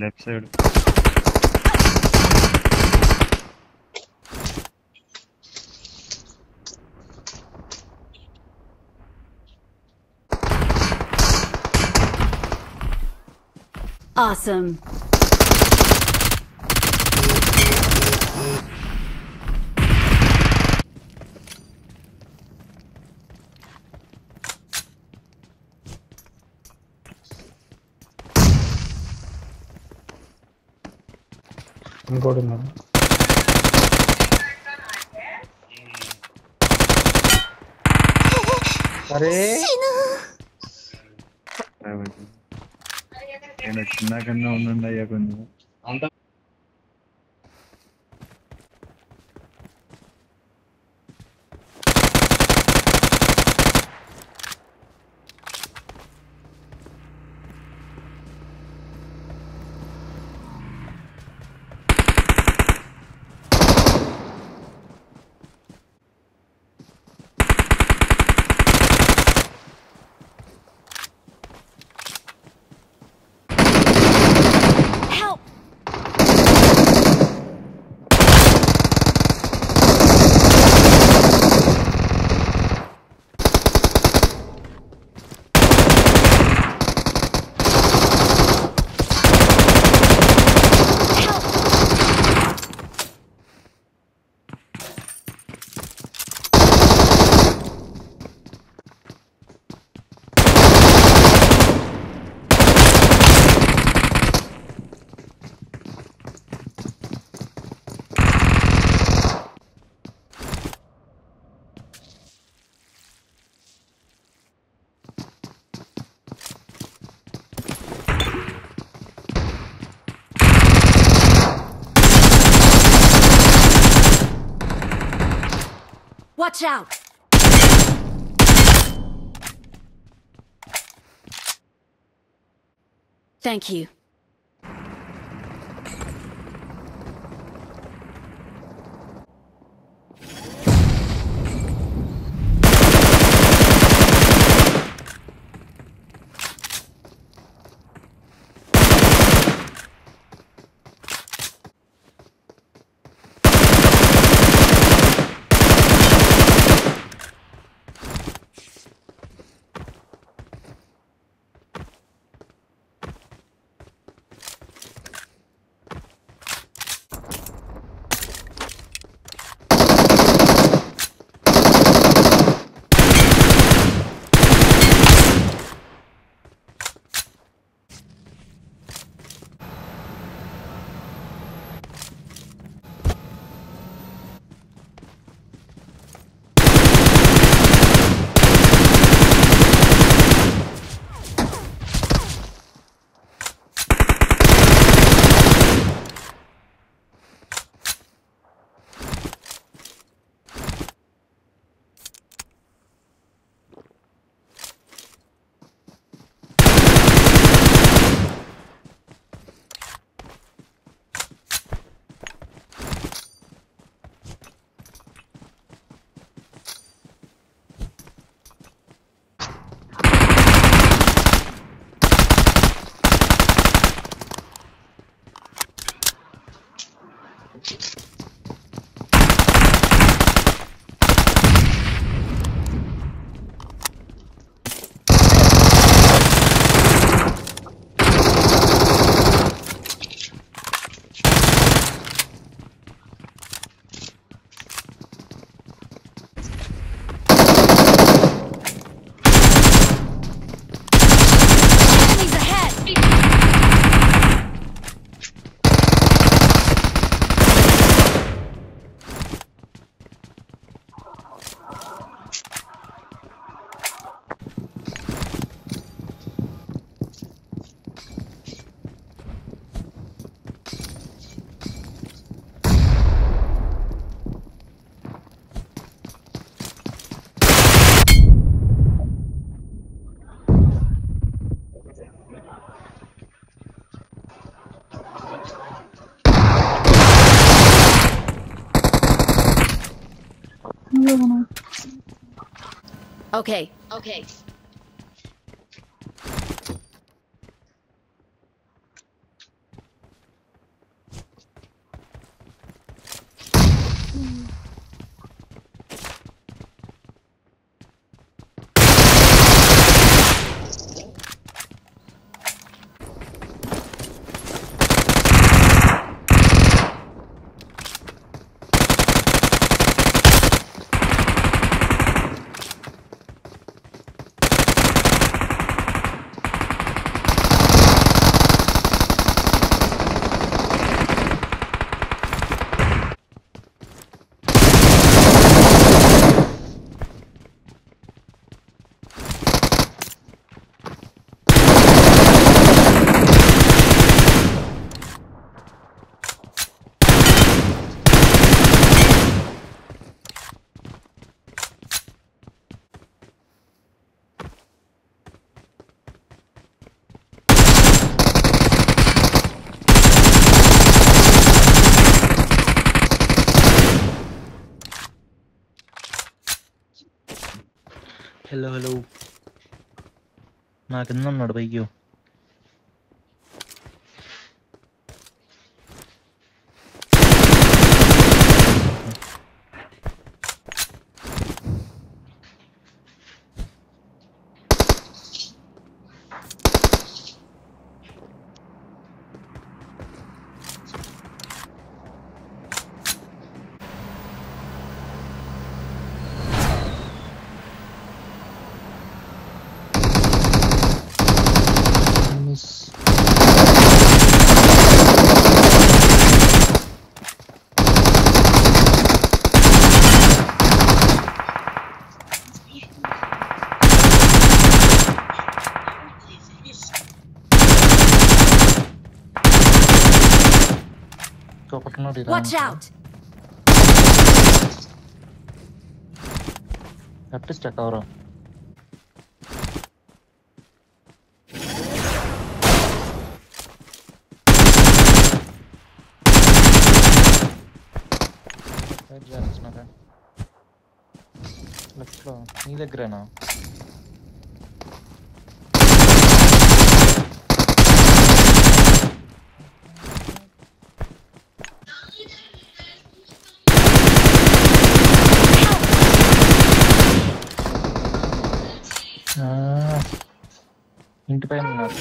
left side. Awesome. ఇంకోటి ఉన్నాడు అరే. నేను చిన్న కన్నా ఉండండి అయ్యా కొంచెం. Watch out! Thank you. Okay. Okay. Hello hello നാക്കുന്നുണ്ടോ ബൈക്കോ కింద ఉన్నాడు బైక్ ఒకటి Watch out! కట్టిస్తా కవరా లెఫ్ట్ లో నీ దగ్గరేనా ఇంటి పైన ఉన్నారు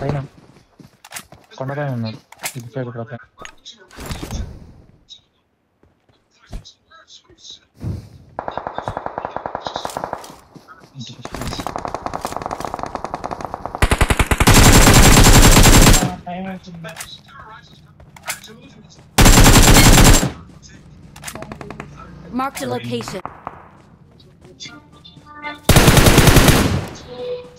పైన కొండపైన ఉన్నాడు ఇటు సైడ్ పక్క ఇంటికి వస్తుంది. Marked a location. Thank you.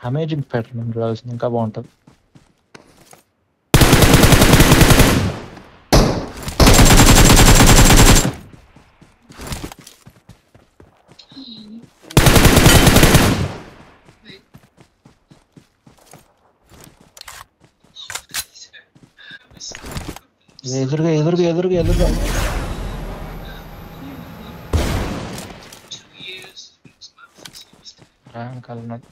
Amazing pattern రావాల్సింది ఇంకా బాగుంటుంది ఎదురుగా ఎదురుగా ఎదురుగా ఎదురుగా. ర్యాంక్ అన్నది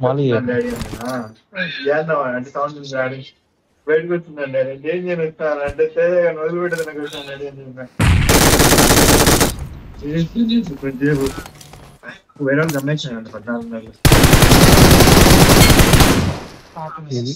కూర్చున్నాను డాడీ అన్నా. ఏందమ్మా అంటే సౌండ్ ఉంది డాడీ బయటకు వచ్చిందండి డాడీ అంటే ఏం చేయను వేరే వాళ్ళు గమనించాను పద్నాలుగు నెలలు ఇది